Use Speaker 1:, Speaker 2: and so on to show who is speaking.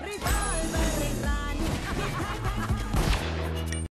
Speaker 1: Rico!